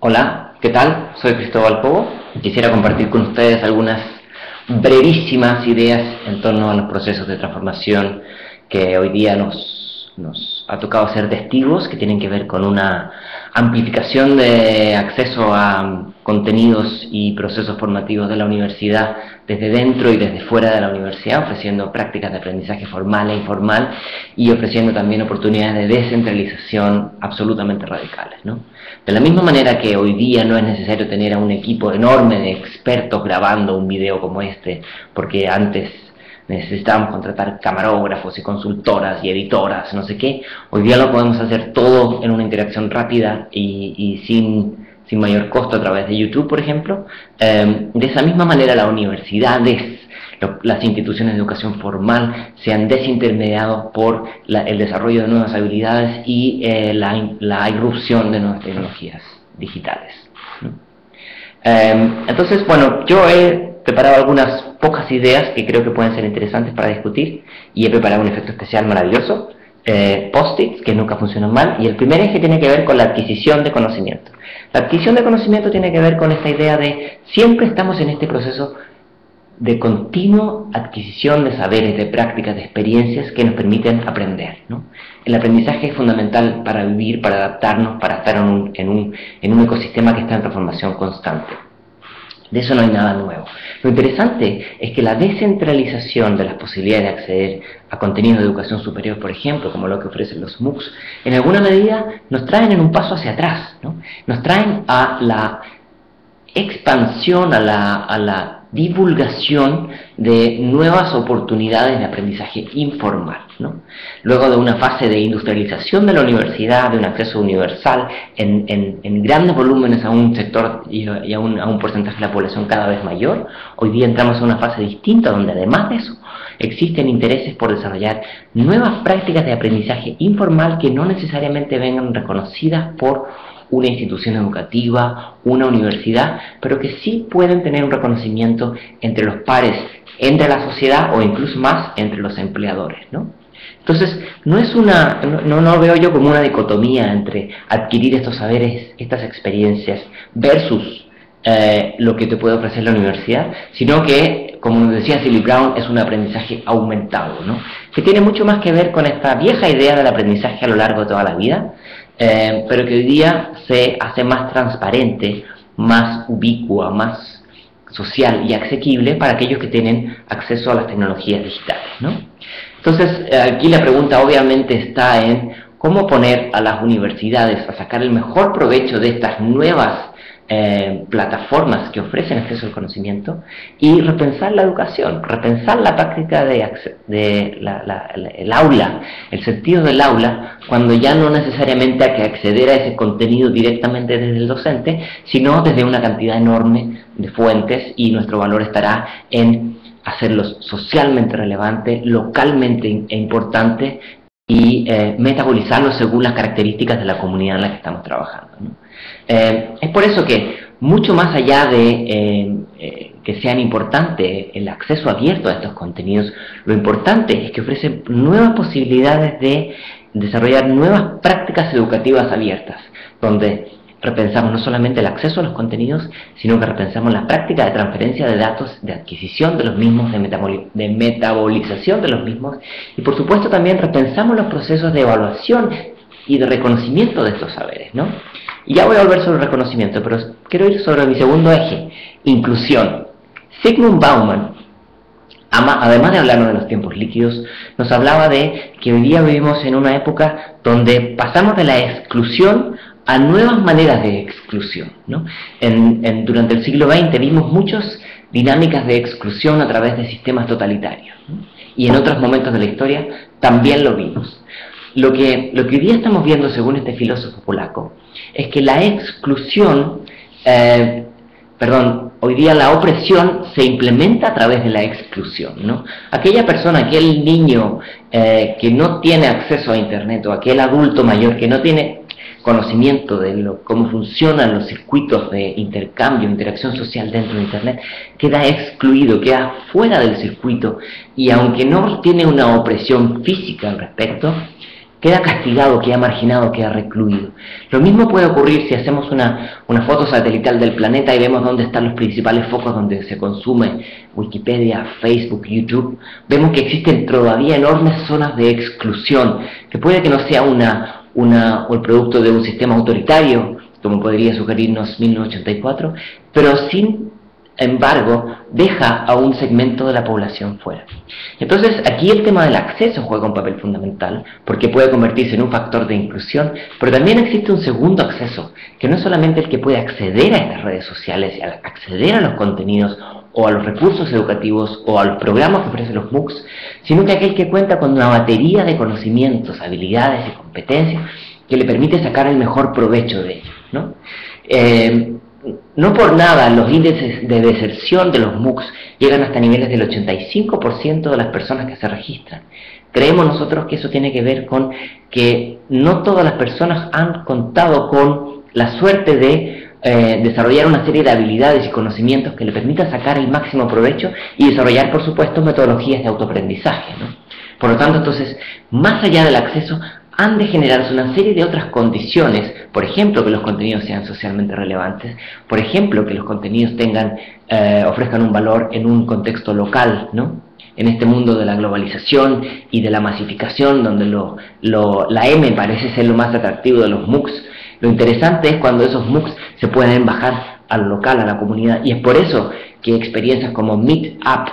Hola, ¿qué tal? Soy Cristóbal Pogo. Quisiera compartir con ustedes algunas brevísimas ideas en torno a los procesos de transformación que hoy día nos, nos ha tocado ser testigos, que tienen que ver con una amplificación de acceso a contenidos y procesos formativos de la universidad desde dentro y desde fuera de la universidad, ofreciendo prácticas de aprendizaje formal e informal y ofreciendo también oportunidades de descentralización absolutamente radicales. ¿no? De la misma manera que hoy día no es necesario tener a un equipo enorme de expertos grabando un video como este, porque antes necesitábamos contratar camarógrafos y consultoras y editoras, no sé qué. Hoy día lo podemos hacer todo en una interacción rápida y, sin, mayor costo a través de YouTube, por ejemplo. Em, de esa misma manera, las universidades, las instituciones de educación formal se han desintermediado por el desarrollo de nuevas habilidades y eh, la, irrupción de nuevas tecnologías digitales. Em, entonces, bueno, yo he preparado algunas pocas ideas que creo que pueden ser interesantes para discutir y he preparado un efecto especial maravilloso, eh, post-its que nunca funcionan mal y el primer eje tiene que ver con la adquisición de conocimiento. La adquisición de conocimiento tiene que ver con esta idea de siempre estamos en este proceso de continua adquisición de saberes, de prácticas, de experiencias que nos permiten aprender. El aprendizaje es fundamental para vivir, para adaptarnos, para estar en en un ecosistema que está en transformación constante. De eso no hay nada nuevo. Lo interesante es que la descentralización de las posibilidades de acceder a contenidos de educación superior, por ejemplo, como lo que ofrecen los MOOCs, en alguna medida nos traen en un paso hacia atrás, ¿no? nos traen a la expansión, a la, a la divulgación de nuevas oportunidades de aprendizaje informal. Luego de una fase de industrialización de la universidad, de un acceso universal en, grandes volúmenes a un sector y, a, un, a, un, porcentaje de la población cada vez mayor, hoy día entramos a una fase distinta donde además de eso existen intereses por desarrollar nuevas prácticas de aprendizaje informal que no necesariamente vengan reconocidas por una institución educativa, una universidad, pero que sí pueden tener un reconocimiento entre los pares, entre la sociedad o incluso más entre los empleadores, ¿no? Entonces, no es una, no, no veo yo como una dicotomía entre adquirir estos saberes, estas experiencias, versus eh, lo que te puede ofrecer la universidad, sino que, como nos decía Silly Brown, es un aprendizaje aumentado, ¿no? que tiene mucho más que ver con esta vieja idea del aprendizaje a lo largo de toda la vida, eh, pero que hoy día se hace más transparente, más ubicua, más social y asequible para aquellos que tienen acceso a las tecnologías digitales. ¿no? Entonces, eh, aquí la pregunta obviamente está en cómo poner a las universidades a sacar el mejor provecho de estas nuevas eh, plataformas que ofrecen acceso al conocimiento y repensar la educación, repensar la práctica de, de el aula, el sentido del aula, cuando ya no necesariamente hay que acceder a ese contenido directamente desde el docente, sino desde una cantidad enorme de fuentes y nuestro valor estará en hacerlos socialmente relevante, localmente importante y eh, metabolizarlos según las características de la comunidad en la que estamos trabajando. Eh, es por eso que mucho más allá de eh, que sean importantes el acceso abierto a estos contenidos, lo importante es que ofrecen nuevas posibilidades de desarrollar nuevas prácticas educativas abiertas, donde repensamos no solamente el acceso a los contenidos, sino que repensamos la práctica de transferencia de datos, de adquisición de los mismos, de, de metabolización de los mismos, y por supuesto también repensamos los procesos de evaluación y de reconocimiento de estos saberes, ¿no? Ya voy a volver sobre el reconocimiento, pero quiero ir sobre mi segundo eje, inclusión. Sigmund Bauman, además de hablarnos de los tiempos líquidos, nos hablaba de que hoy día vivimos en una época donde pasamos de la exclusión a nuevas maneras de exclusión. ¿no? Durante el siglo XX vimos muchas dinámicas de exclusión a través de sistemas totalitarios. Y en otros momentos de la historia también lo vimos. Lo que, lo que hoy día estamos viendo, según este filósofo polaco, es que la exclusión, eh, perdón, hoy día la opresión se implementa a través de la exclusión. ¿no? Aquella persona, aquel niño eh, que no tiene acceso a Internet o aquel adulto mayor que no tiene conocimiento de cómo funcionan los circuitos de intercambio, interacción social dentro de Internet, queda excluido, queda fuera del circuito y aunque no tiene una opresión física al respecto, queda castigado, queda marginado, queda recluido. Lo mismo puede ocurrir si hacemos una, una, foto satelital del planeta y vemos dónde están los principales focos donde se consume Wikipedia, Facebook, YouTube. Vemos que existen todavía enormes zonas de exclusión, que puede que no sea una, el producto de un sistema autoritario, como podría sugerirnos 1984, pero sin embargo, deja a un segmento de la población fuera. Entonces, aquí el tema del acceso juega un papel fundamental, porque puede convertirse en un factor de inclusión, pero también existe un segundo acceso, que no es solamente el que puede acceder a estas redes sociales, acceder a los contenidos o a los recursos educativos o a los programas que ofrecen los MOOCs, sino que aquel que cuenta con una batería de conocimientos, habilidades y competencias que le permite sacar el mejor provecho de ellos. ¿no? Eh, no por nada los índices de deserción de los MOOCs llegan hasta niveles del 85% de las personas que se registran. Creemos nosotros que eso tiene que ver con que no todas las personas han contado con la suerte de eh, desarrollar una serie de habilidades y conocimientos que le permitan sacar el máximo provecho y desarrollar, por supuesto, metodologías de autoaprendizaje. Por lo tanto, entonces, más allá del acceso, han de generarse una serie de otras condiciones, por ejemplo, que los contenidos sean socialmente relevantes, por ejemplo, que los contenidos tengan, eh, ofrezcan un valor en un contexto local, ¿no? En este mundo de la globalización y de la masificación, donde lo, la M parece ser lo más atractivo de los MOOCs, lo interesante es cuando esos MOOCs se pueden bajar al local, a la comunidad, y es por eso que experiencias como Meetup,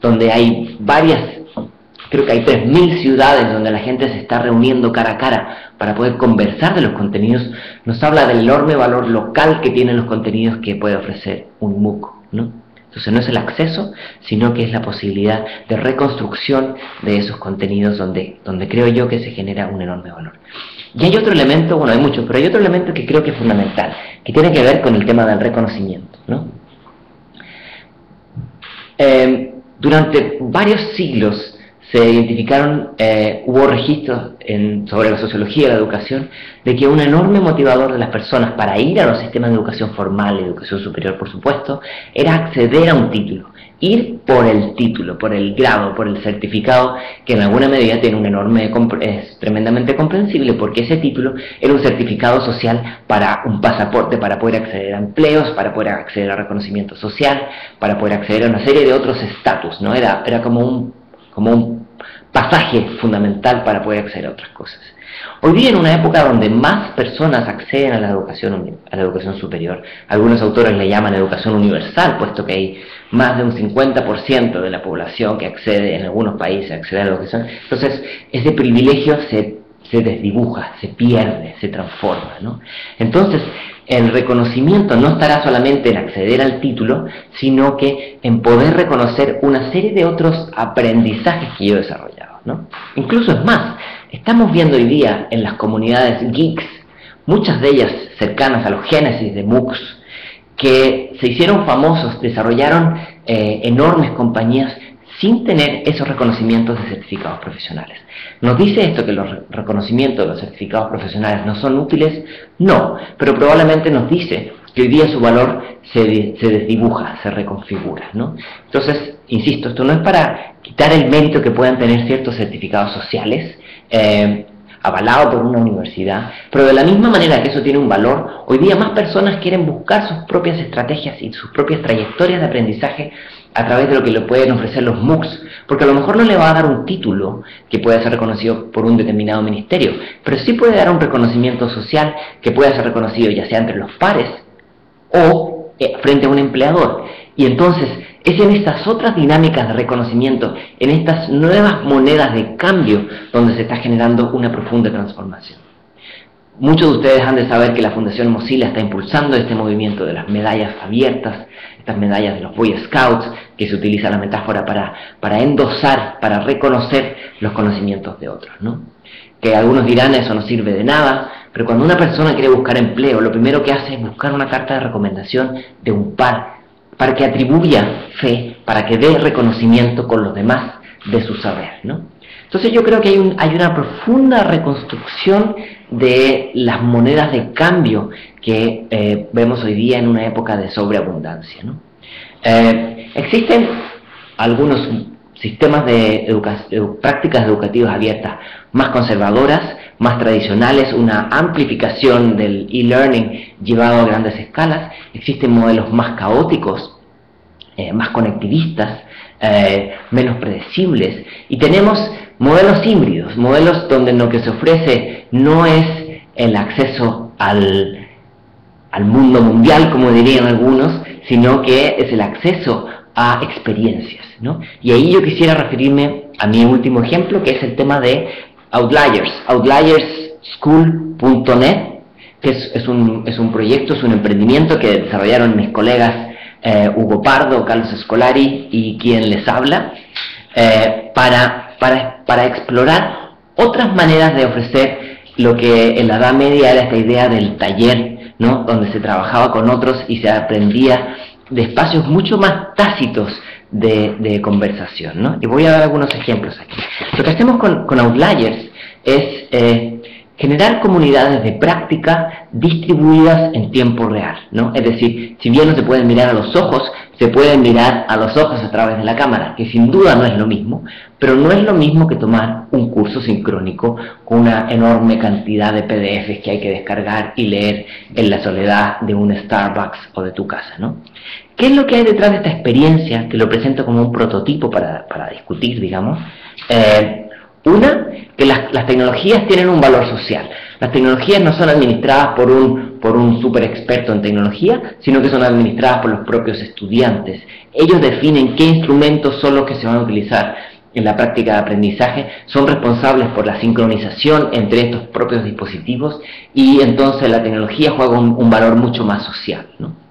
donde hay varias Creo que hay 3.000 ciudades donde la gente se está reuniendo cara a cara para poder conversar de los contenidos. Nos habla del enorme valor local que tienen los contenidos que puede ofrecer un MOOC. ¿no? Entonces no es el acceso, sino que es la posibilidad de reconstrucción de esos contenidos donde, donde creo yo que se genera un enorme valor. Y hay otro elemento, bueno, hay muchos, pero hay otro elemento que creo que es fundamental, que tiene que ver con el tema del reconocimiento. ¿no? Eh, durante varios siglos se identificaron, eh, hubo registros sobre la sociología de la educación, de que un enorme motivador de las personas para ir a los sistemas de educación formal, educación superior por supuesto, era acceder a un título, ir por el título, por el grado, por el certificado, que en alguna medida tiene un enorme, es tremendamente comprensible porque ese título era un certificado social para un pasaporte, para poder acceder a empleos, para poder acceder a reconocimiento social, para poder acceder a una serie de otros estatus, ¿no? Era, era como un como un pasaje fundamental para poder acceder a otras cosas. Hoy día en una época donde más personas acceden a la educación, a la educación superior, algunos autores le llaman educación universal, puesto que hay más de un 50% de la población que accede en algunos países accede a la educación, entonces ese privilegio se, se desdibuja, se pierde, se transforma. ¿no? Entonces, el reconocimiento no estará solamente en acceder al título, sino que en poder reconocer una serie de otros aprendizajes que yo he desarrollado. ¿no? Incluso es más, estamos viendo hoy día en las comunidades geeks, muchas de ellas cercanas a los génesis de MOOCs, que se hicieron famosos, desarrollaron eh, enormes compañías sin tener esos reconocimientos de certificados profesionales. ¿Nos dice esto que los reconocimientos de los certificados profesionales no son útiles? No, pero probablemente nos dice que hoy día su valor se, desdibuja, se reconfigura. ¿no? Entonces, insisto, esto no es para quitar el mérito que puedan tener ciertos certificados sociales, eh, avalado por una universidad, pero de la misma manera que eso tiene un valor, hoy día más personas quieren buscar sus propias estrategias y sus propias trayectorias de aprendizaje a través de lo que le pueden ofrecer los MOOCs, porque a lo mejor no le va a dar un título que pueda ser reconocido por un determinado ministerio, pero sí puede dar un reconocimiento social que pueda ser reconocido ya sea entre los pares o eh, frente a un empleador. Y entonces es en estas otras dinámicas de reconocimiento, en estas nuevas monedas de cambio, donde se está generando una profunda transformación. Muchos de ustedes han de saber que la Fundación Mozilla está impulsando este movimiento de las medallas abiertas, estas medallas de los Boy Scouts, que se utiliza la metáfora para, para endosar, para reconocer los conocimientos de otros. ¿no? Que algunos dirán eso no sirve de nada, pero cuando una persona quiere buscar empleo, lo primero que hace es buscar una carta de recomendación de un par, para que atribuya fe, para que dé reconocimiento con los demás de su saber. ¿no? Entonces yo creo que hay, un, hay una profunda reconstrucción de las monedas de cambio que eh, vemos hoy día en una época de sobreabundancia. Eh, existen algunos sistemas de prácticas educativas abiertas más conservadoras, más tradicionales, una amplificación del e-learning llevado a grandes escalas, existen modelos más caóticos, eh, más conectivistas, eh, menos predecibles, y tenemos modelos híbridos, modelos donde lo que se ofrece no es el acceso al, al mundo mundial, como dirían algunos, sino que es el acceso a experiencias. ¿no? Y ahí yo quisiera referirme a mi último ejemplo, que es el tema de Outliers, outliersschool.net, que es, un, es, un, proyecto, es un emprendimiento que desarrollaron mis colegas eh, Hugo Pardo, Carlos Escolari y quien les habla, eh, para, para, para explorar otras maneras de ofrecer lo que en la Edad Media era esta idea del taller, ¿no? donde se trabajaba con otros y se aprendía de espacios mucho más tácitos de, conversación. ¿no? Y voy a dar algunos ejemplos aquí. Lo que hacemos con, Outliers es eh, generar comunidades de práctica distribuidas en tiempo real. ¿no? Es decir, si bien no se pueden mirar a los ojos, se pueden mirar a los ojos a través de la cámara, que sin duda no es lo mismo, pero no es lo mismo que tomar un curso sincrónico con una enorme cantidad de PDFs que hay que descargar y leer en la soledad de un Starbucks o de tu casa. ¿no? ¿Qué es lo que hay detrás de esta experiencia que lo presento como un prototipo para, discutir, digamos? Eh, una, que las, tecnologías tienen un valor social. Las tecnologías no son administradas por un, por un super experto en tecnología, sino que son administradas por los propios estudiantes. Ellos definen qué instrumentos son los que se van a utilizar en la práctica de aprendizaje, son responsables por la sincronización entre estos propios dispositivos y entonces la tecnología juega un, un valor mucho más social. ¿no?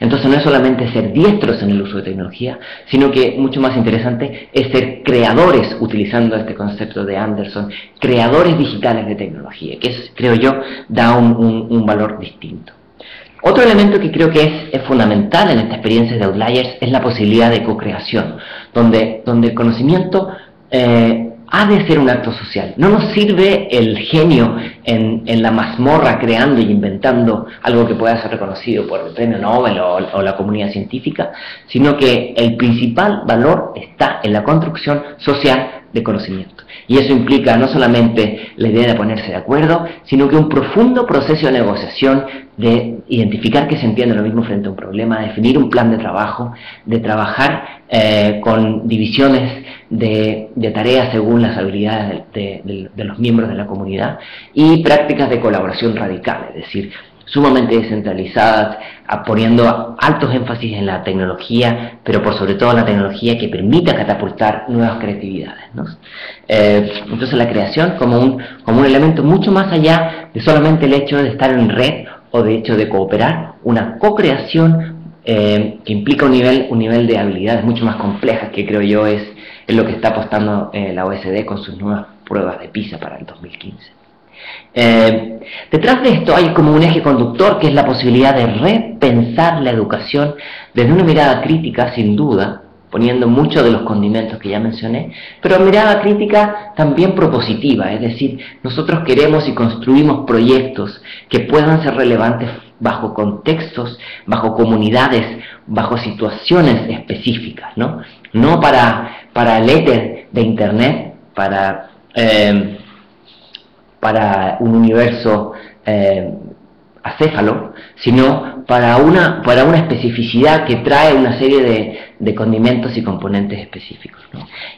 Entonces no es solamente ser diestros en el uso de tecnología, sino que mucho más interesante es ser creadores, utilizando este concepto de Anderson, creadores digitales de tecnología, que es, creo yo, da un, valor distinto. Otro elemento que creo que es, fundamental en esta experiencia de Outliers es la posibilidad de co-creación, donde, donde el conocimiento eh, ha de ser un acto social. No nos sirve el genio en, la mazmorra creando y inventando algo que pueda ser reconocido por el premio Nobel o, la comunidad científica, sino que el principal valor está en la construcción social de conocimiento. Y eso implica no solamente la idea de ponerse de acuerdo, sino que un profundo proceso de negociación, de identificar que se entiende lo mismo frente a un problema, definir un plan de trabajo, de trabajar eh, con divisiones de, tareas según las habilidades de, los miembros de la comunidad y prácticas de colaboración radical, es decir, sumamente descentralizadas, poniendo altos énfasis en la tecnología, pero por sobre todo la tecnología que permita catapultar nuevas creatividades. Eh, entonces la creación como un, como un elemento mucho más allá de solamente el hecho de estar en red o de hecho de cooperar, una co-creación eh, que implica un nivel, un nivel de habilidades mucho más complejas que creo yo es, es lo que está apostando eh, la OSD con sus nuevas pruebas de PISA para el 2015. Detrás de esto hay como un eje conductor que es la posibilidad de repensar la educación desde una mirada crítica, sin duda, poniendo muchos de los condimentos que ya mencioné, pero mirada crítica también propositiva, es decir, nosotros queremos y construimos proyectos que puedan ser relevantes bajo contextos, bajo comunidades, bajo situaciones específicas, ¿no? No para, para el éter de Internet, para, eh, para un universo eh, acéfalo, sino para una, para una especificidad que trae una serie de, de condimentos y componentes específicos.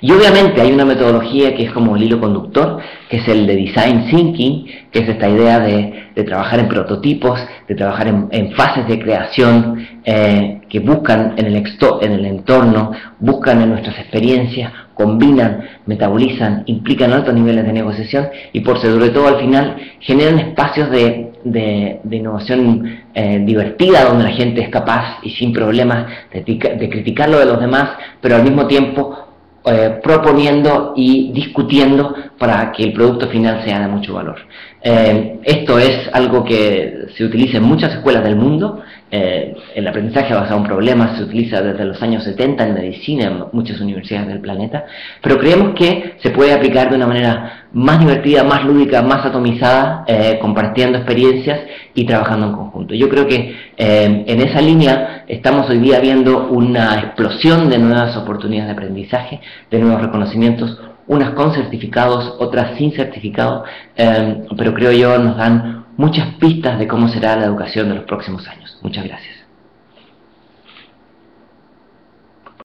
Y obviamente hay una metodología que es como el hilo conductor, que es el de design thinking, que es esta idea de, trabajar en prototipos, de trabajar en, fases de creación eh, que buscan en el, en el entorno, buscan en nuestras experiencias, combinan, metabolizan, implican altos niveles de negociación y por sobre todo al final generan espacios de, de, innovación eh, divertida donde la gente es capaz y sin problemas de, de criticar lo de los demás, pero al mismo tiempo eh, proponiendo y discutiendo para que el producto final sea de mucho valor. Eh, esto es algo que se utiliza en muchas escuelas del mundo. Eh, el aprendizaje basado en problemas se utiliza desde los años 70 en medicina en muchas universidades del planeta, pero creemos que se puede aplicar de una manera más divertida, más lúdica, más atomizada, eh, compartiendo experiencias y trabajando en conjunto. Yo creo que eh, en esa línea estamos hoy día viendo una explosión de nuevas oportunidades de aprendizaje, de nuevos reconocimientos, unas con certificados, otras sin certificado, pero creo yo nos dan muchas pistas de cómo será la educación de los próximos años. Muchas gracias.